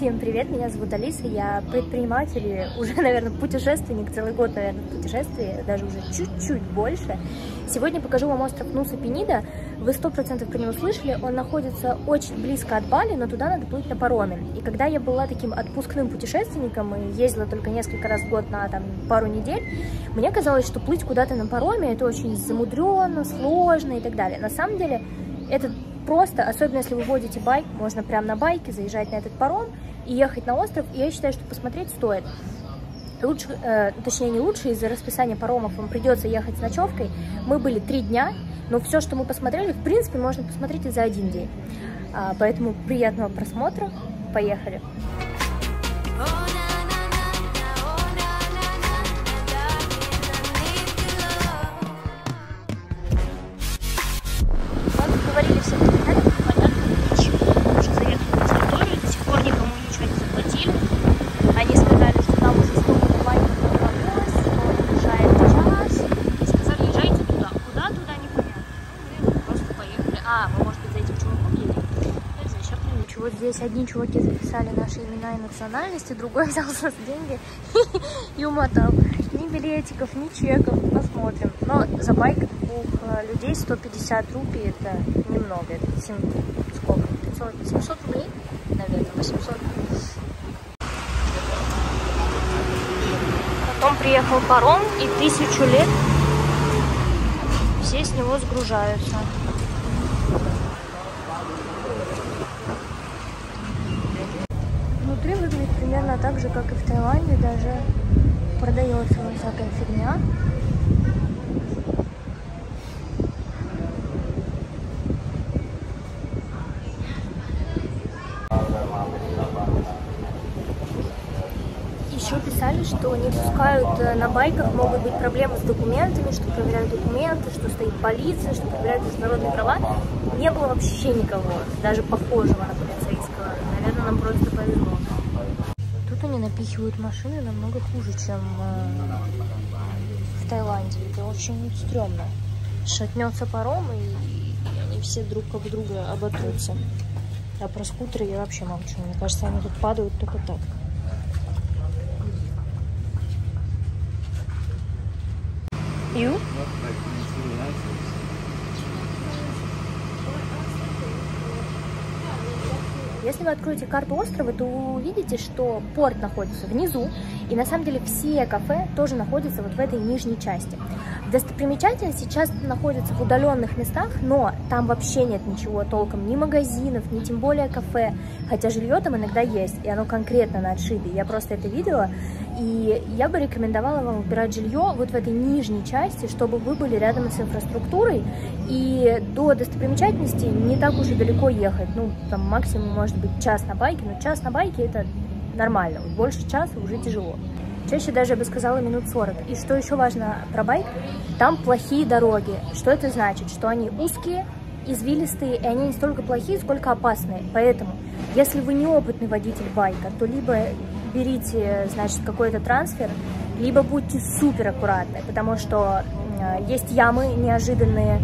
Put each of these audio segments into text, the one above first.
Всем привет, меня зовут Алиса, я предприниматель, и уже, наверное, путешественник, целый год, наверное, в путешествии, даже уже чуть-чуть больше. Сегодня покажу вам остров Нуса Пенида, вы сто процентов про него слышали, он находится очень близко от Бали, но туда надо плыть на пароме. И когда я была таким отпускным путешественником и ездила только несколько раз в год на там, пару недель, мне казалось, что плыть куда-то на пароме это очень замудренно, сложно и так далее. На самом деле это просто, особенно если вы водите байк, можно прямо на байке заезжать на этот паром и ехать на остров, и я считаю, что посмотреть стоит. Лучше, э, точнее не лучше, из-за расписания паромов вам придется ехать с ночевкой. Мы были три дня, но все, что мы посмотрели, в принципе, можно посмотреть и за один день. А, поэтому приятного просмотра, поехали! Здесь одни чуваки записали наши имена и национальности, другой взял с нас деньги и умотал. Ни билетиков, ни чеков, посмотрим. Но за байк двух э, людей 150 рупий, это немного, это 7, сколько, 500, 700 рублей, наверное, 800. Потом приехал паром, и тысячу лет все с него сгружаются. Примерно так же, как и в Таиланде, даже продается вот всякая фигня. Еще писали, что не пускают э, на байках, могут быть проблемы с документами, что проверяют документы, что стоит полиция, что проверяют международные права. Не было вообще никого, даже похожего на полицейского. Наверное, нам просто повезло они напихивают машины намного хуже, чем э, в Таиланде. Это очень стрёмно. Шатнется паром, и они все друг об друга оботрутся. А про скутеры я вообще молчу. Мне кажется, они тут падают только так. You? Если вы откроете карту острова, то увидите, что порт находится внизу, и на самом деле все кафе тоже находятся вот в этой нижней части. Достопримечательности сейчас находятся в удаленных местах, но там вообще нет ничего толком, ни магазинов, ни тем более кафе, хотя жилье там иногда есть, и оно конкретно на отшибе. Я просто это видела, и я бы рекомендовала вам выбирать жилье вот в этой нижней части, чтобы вы были рядом с инфраструктурой, и до достопримечательностей не так уж и далеко ехать. Ну, там максимум может быть час на байке, но час на байке это нормально, больше часа уже тяжело. Чаще даже, я бы сказала, минут 40. И что еще важно про байк, там плохие дороги. Что это значит? Что они узкие, извилистые, и они не столько плохие, сколько опасные. Поэтому, если вы неопытный водитель байка, то либо берите, значит, какой-то трансфер, либо будьте супер аккуратны, потому что есть ямы неожиданные,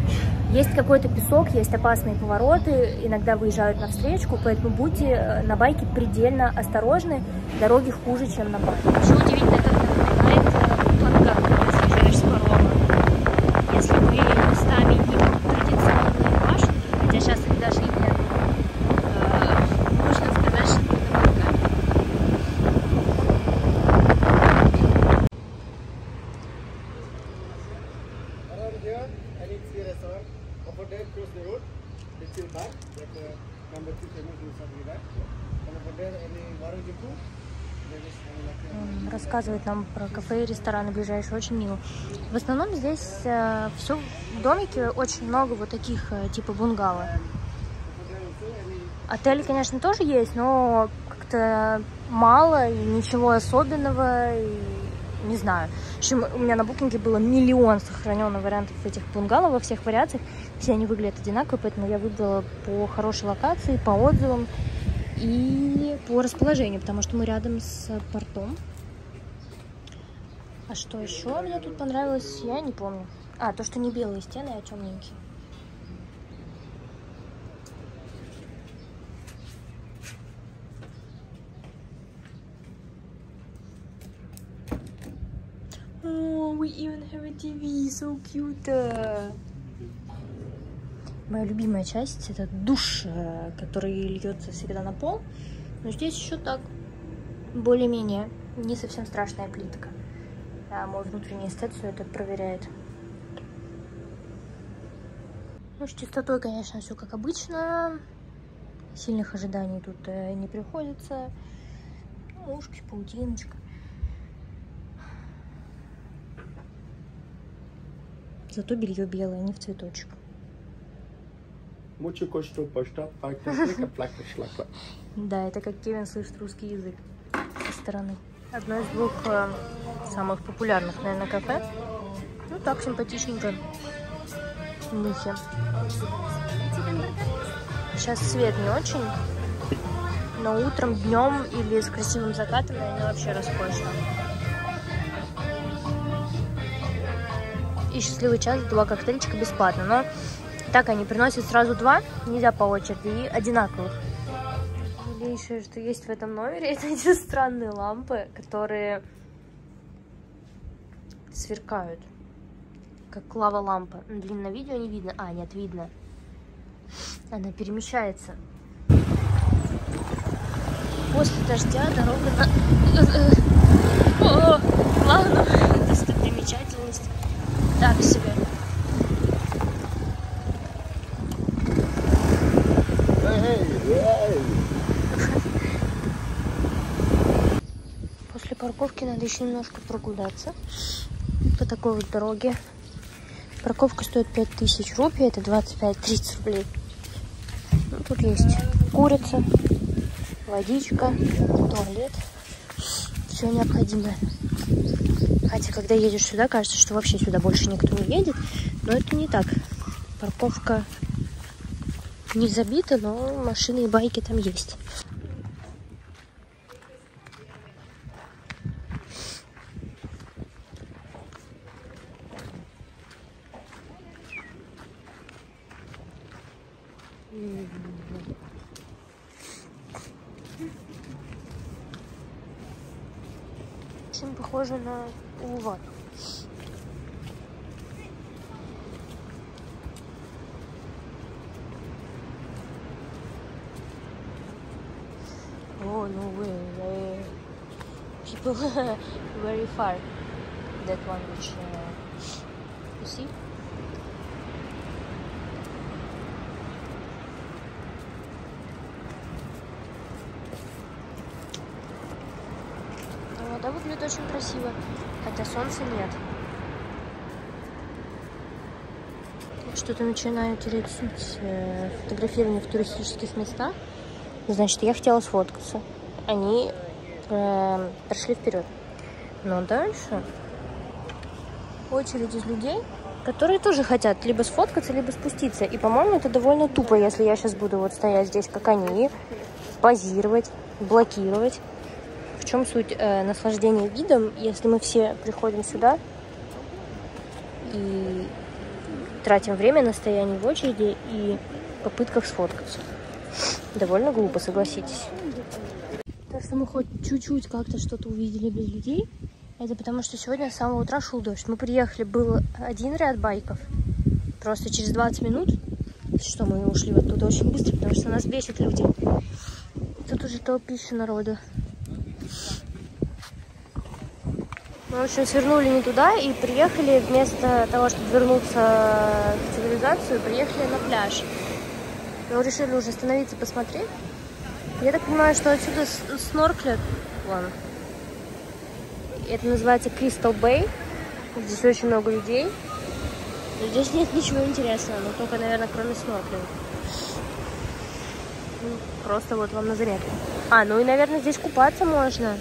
есть какой-то песок, есть опасные повороты, иногда выезжают на встречку, поэтому будьте э, на байке предельно осторожны, дороги хуже, чем на байке. Еще удивительно, как напоминает фангар, когда съезжаешь с парома. Если вы местами не традиционные башни, хотя сейчас их даже нет, можно сказать, что рассказывает нам про кафе и рестораны ближайшие, очень мило. В основном здесь э, все в домике очень много вот таких э, типа бунгало. Отели, конечно, тоже есть, но как-то мало и ничего особенного, и не знаю. В общем, у меня на букинге было миллион сохраненных вариантов этих бунгало во всех вариациях. Все они выглядят одинаково, поэтому я выбрала по хорошей локации, по отзывам и по расположению, потому что мы рядом с портом. А что еще мне тут понравилось, я не помню. А, то, что не белые стены, а темненькие. We even have a TV, so cute. Моя любимая часть это душ, э, который льется всегда на пол. Но здесь еще так, более-менее, не совсем страшная плитка. А мой внутренний эстет все это проверяет. Ну, с чистотой, конечно, все как обычно. Сильных ожиданий тут э, не приходится. Ну, ушки, паутиночка. Зато белье белое, не в цветочек. Да, это как Кевин слышит русский язык со стороны. Одно из двух э, самых популярных, наверное, кафе. Ну, так, симпатичненько. Мухи. Сейчас свет не очень, но утром, днем или с красивым закатом, наверное, вообще роскошно. И счастливый час, два коктейльчика бесплатно, но так они приносят сразу два, нельзя по очереди, и одинаковых. Милейшее, что есть в этом номере, это эти странные лампы, которые сверкают, как лава-лампа. Блин, на видео не видно. А, нет, видно. Она перемещается. После дождя дорога на... О, ладно, достопримечательность. Так себе. После парковки надо еще немножко прогуляться такой вот дороге. Парковка стоит 5000 рупий, это 25-30 рублей. Ну, тут есть курица, водичка, туалет, все необходимое. Хотя, когда едешь сюда, кажется, что вообще сюда больше никто не едет, но это не так. Парковка не забита, но машины и байки там есть. Очень похоже на Улван. Oh no way! People very far. That one which uh, you see. Но вода выглядит очень красиво, хотя солнца нет. Что-то начинают лететь э, фотографирование в туристических местах. Значит, я хотела сфоткаться. Они э, прошли вперед. Но дальше очередь из людей, которые тоже хотят либо сфоткаться, либо спуститься. И, по-моему, это довольно тупо, если я сейчас буду вот стоять здесь, как они, позировать, блокировать. В чем суть э, наслаждения видом, если мы все приходим сюда и тратим время на стояние в очереди и попытках сфоткаться. Довольно глупо, согласитесь. То, что мы хоть чуть-чуть как-то что-то увидели без людей, это потому что сегодня с самого утра шел дождь. Мы приехали, был один ряд байков, просто через 20 минут, что мы ушли оттуда очень быстро, потому что нас бесит люди. Тут уже толпища народа. Мы, в общем, свернули не туда и приехали вместо того, чтобы вернуться в цивилизацию, приехали на пляж. Мы решили уже остановиться, посмотреть. Я так понимаю, что отсюда снорклят. Вон. Это называется Crystal Bay. Здесь очень много людей. Но здесь нет ничего интересного, но только, наверное, кроме снорклинга. Ну, Просто вот вам на заметку. А, ну и, наверное, здесь купаться можно.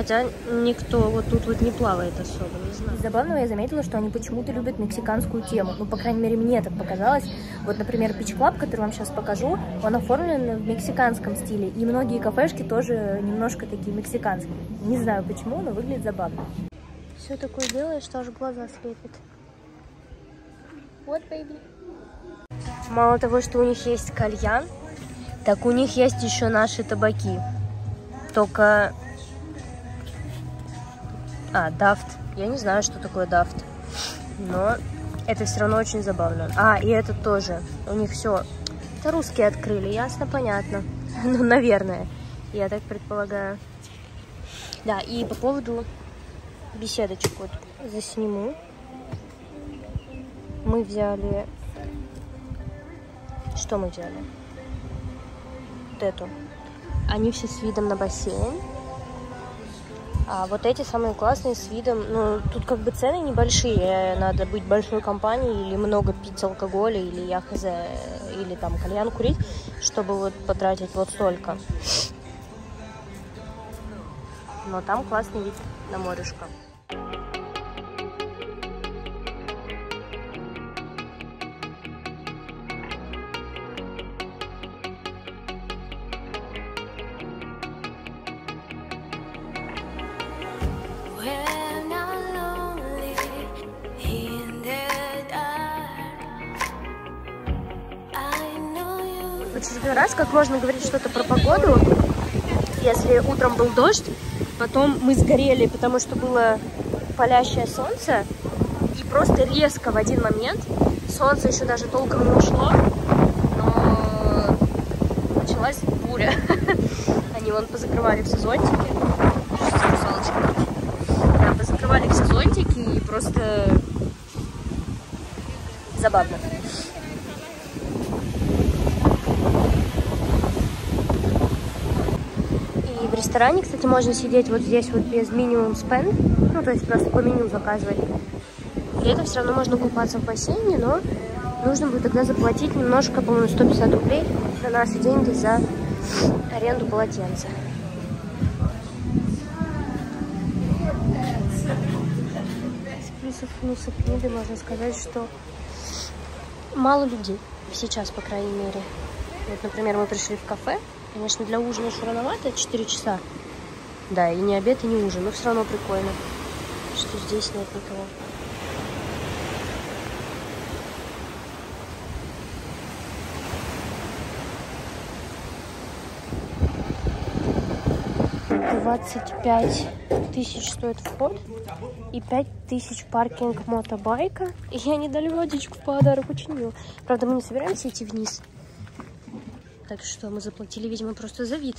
Хотя никто вот тут вот не плавает особо, не знаю. Из забавного я заметила, что они почему-то любят мексиканскую тему. Ну, по крайней мере, мне так показалось. Вот, например, Beach Club, который вам сейчас покажу, он оформлен в мексиканском стиле. И многие кафешки тоже немножко такие мексиканские. Не знаю почему, но выглядит забавно. Все такое делаешь, что аж глаза слепит. Вот, baby. Мало того, что у них есть кальян, так у них есть еще наши табаки. Только А, дафт. Я не знаю, что такое дафт. Но это все равно очень забавно. А, и это тоже. У них все. Это русские открыли, ясно, понятно. Ну, наверное. Я так предполагаю. Да, и по поводу беседочек вот засниму. Мы взяли... Что мы взяли? Вот эту. Они все с видом на бассейн. А вот эти самые классные с видом, ну, тут как бы цены небольшие, надо быть большой компанией или много пить алкоголя, или я хз, или там кальян курить, чтобы вот потратить вот столько. Но там классный вид на морешко. Очередной раз, как можно говорить что-то про погоду, если утром был дождь, потом мы сгорели, потому что было палящее солнце, и просто резко в один момент, солнце еще даже толком не ушло, но началась буря. Они вон позакрывали все зонтики. Что за русалочка? Да, позакрывали все зонтики и просто забавно. И в ресторане, кстати, можно сидеть вот здесь вот без минимум спенд, ну, то есть просто по меню заказывать. При этом все равно можно купаться в бассейне, но нужно будет тогда заплатить немножко, по-моему, 150 рублей на наши деньги за аренду полотенца. Плюсов минусов книги можно сказать, что мало людей сейчас, по крайней мере. Вот, например, мы пришли в кафе. Конечно, для ужина еще рановато, 4 часа. Да, и не обед, и не ужин, но все равно прикольно, что здесь нет никого. Двадцать пять тысяч стоит вход и пять тысяч паркинг мотобайка. И они дали водичку в подарок, мило. Правда, мы не собираемся идти вниз. Так что мы заплатили, видимо, просто за вид.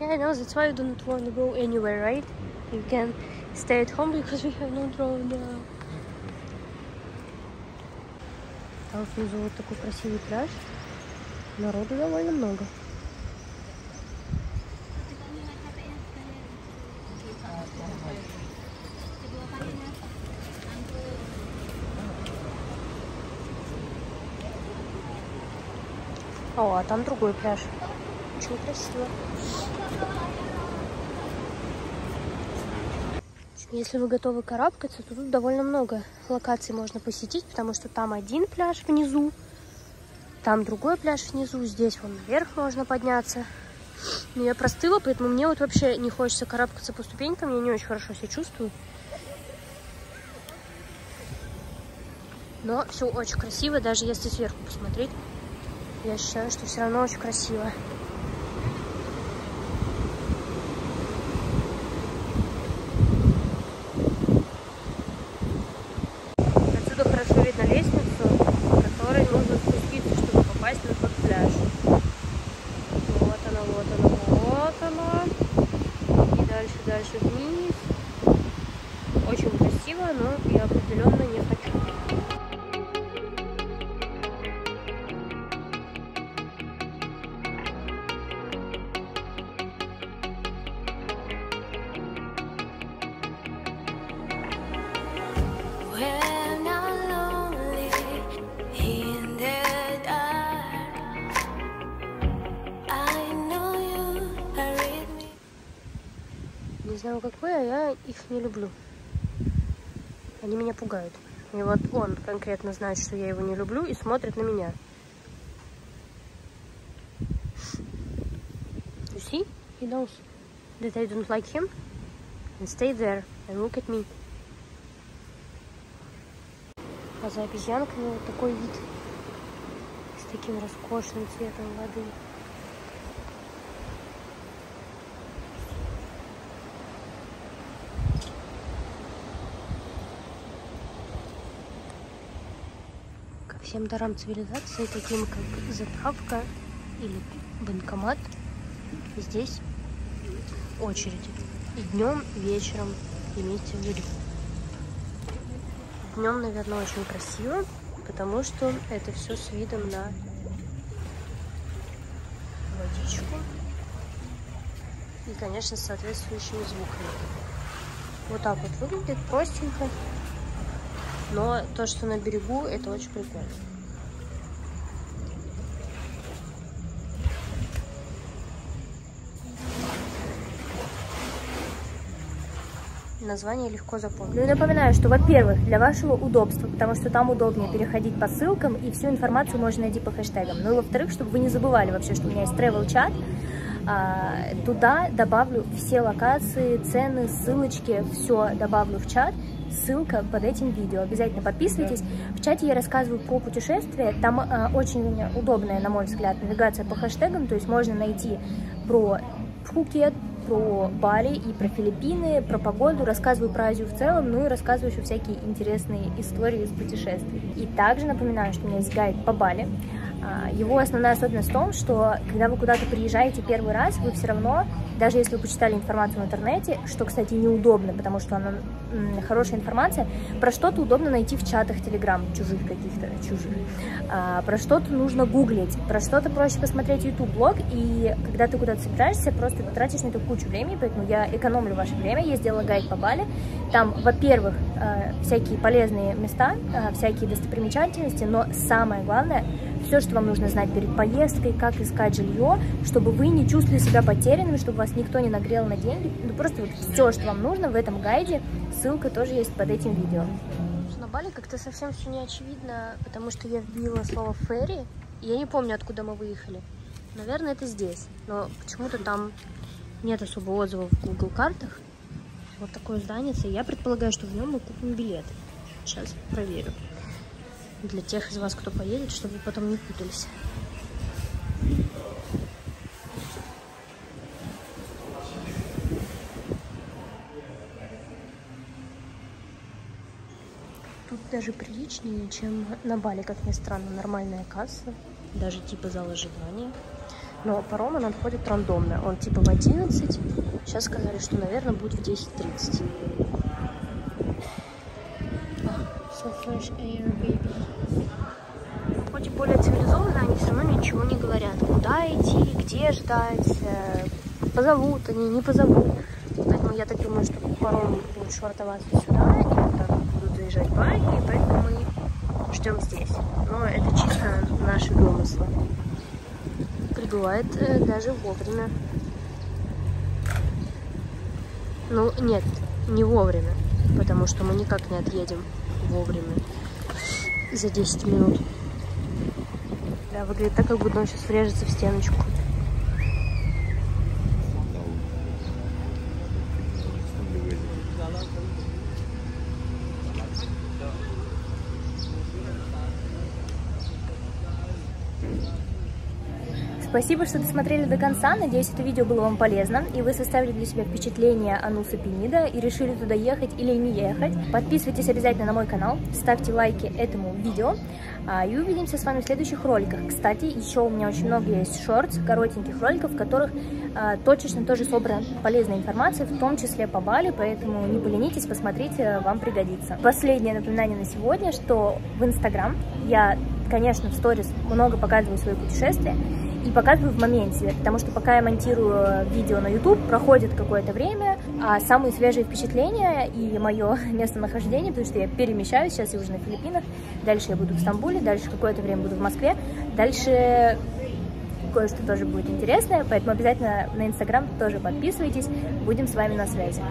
Yeah, I know, that's why you don't want to go anywhere, right? You can stay at home because we have no drone now. Там внизу вот такой красивый пляж. Народу довольно много. А там другой пляж. Очень красиво. Если вы готовы карабкаться, то тут довольно много локаций можно посетить, потому что там один пляж внизу, там другой пляж внизу, здесь вон наверх можно подняться. Но я простыла, поэтому мне вот вообще не хочется карабкаться по ступенькам, я не очень хорошо себя чувствую. Но все очень красиво, даже если сверху посмотреть. Я считаю, что все равно очень красиво. Отсюда хорошо видно лестницу, по которой нужно чтобы попасть на пляж. Вот она, вот она, вот она. И дальше, дальше вниз. Очень красиво, но я определенно не хочу. Не люблю. Они меня пугают. И вот он конкретно знает, что я его не люблю, и смотрит на меня. You see? He knows that I don't like him. And stay there and look at me. А за обезьянками вот такой вид. С таким роскошным цветом воды. Всем дарам цивилизации, таким как заправка или банкомат, здесь очереди. Днем, вечером, имейте в виду. Днем, наверное, очень красиво, потому что это все с видом на водичку и, конечно, с соответствующими звуками. Вот так вот выглядит простенько, но то, что на берегу, это очень прикольно. Название легко запомнить. Ну и напоминаю, что, во-первых, для вашего удобства, потому что там удобнее переходить по ссылкам, и всю информацию можно найти по хэштегам. Ну и во-вторых, чтобы вы не забывали вообще, что у меня есть travel чат, туда добавлю все локации, цены, ссылочки, все добавлю в чат, ссылка под этим видео. Обязательно подписывайтесь. В чате я рассказываю про путешествия. Там э, очень удобная, на мой взгляд, навигация по хэштегам. То есть можно найти про Пхукет, про Бали и про Филиппины, про погоду, рассказываю про Азию в целом, ну и рассказываю еще всякие интересные истории из путешествий. И также напоминаю, что у меня есть гайд по Бали. А, его основная особенность в том, что когда вы куда-то приезжаете первый раз, вы все равно, даже если вы почитали информацию в интернете, что, кстати, неудобно, потому что она хорошая информация, про что-то удобно найти в чатах Telegram, чужих каких-то, чужих. А, про что-то нужно гуглить, про что-то проще посмотреть YouTube-блог, и когда ты куда-то собираешься, просто тратишь на это кучу времени, поэтому я экономлю ваше время, я сделала гайд по Бали. Там, во-первых, а, всякие полезные места, а, всякие достопримечательности, но самое главное — все, что вам нужно знать перед поездкой, как искать жилье, чтобы вы не чувствовали себя потерянными, чтобы вас никто не нагрел на деньги. Ну, просто вот все, что вам нужно в этом гайде, ссылка тоже есть под этим видео. На Бали как-то совсем все не очевидно, потому что я вбила слово «ферри», и я не помню, откуда мы выехали. Наверное, это здесь, но почему-то там нет особо отзывов в Google картах. Вот такое здание, и я предполагаю, что в нем мы купим билет. Сейчас проверю для тех из вас, кто поедет, чтобы потом не путались. Тут даже приличнее, чем на Бали, как ни странно, нормальная касса, даже типа зал ожидания. Но паром он отходит рандомно, он типа в 11, сейчас сказали, что, наверное, будет в 10.30. So. Хоть и более цивилизованно, они все равно ничего не говорят. Куда идти, где ждать, э, позовут они, не позовут. Поэтому я так думаю, что паром будет швартоваться сюда, и так будут заезжать байки, и поэтому мы ждем здесь. Но это чисто наши домыслы. Прибывает э, даже вовремя. Ну, нет, не вовремя, потому что мы никак не отъедем вовремя за 10 минут. Да, выглядит так, как будто он сейчас врежется в стеночку. Спасибо, что досмотрели до конца. Надеюсь, это видео было вам полезно, и вы составили для себя впечатление о Нуса Пенида и решили туда ехать или не ехать. Подписывайтесь обязательно на мой канал, ставьте лайки этому видео, а, и увидимся с вами в следующих роликах. Кстати, еще у меня очень много есть шортс, коротеньких роликов, в которых а, точечно тоже собрана полезная информация, в том числе по Бали, поэтому не поленитесь, посмотрите, вам пригодится. Последнее напоминание на сегодня, что в Инстаграм я, конечно, в сторис много показываю свои путешествия, и показываю в моменте, потому что пока я монтирую видео на YouTube, проходит какое-то время, а самые свежие впечатления и мое местонахождение, потому что я перемещаюсь, сейчас я уже на Филиппинах, дальше я буду в Стамбуле, дальше какое-то время буду в Москве, дальше кое-что тоже будет интересное, поэтому обязательно на Инстаграм тоже подписывайтесь, будем с вами на связи.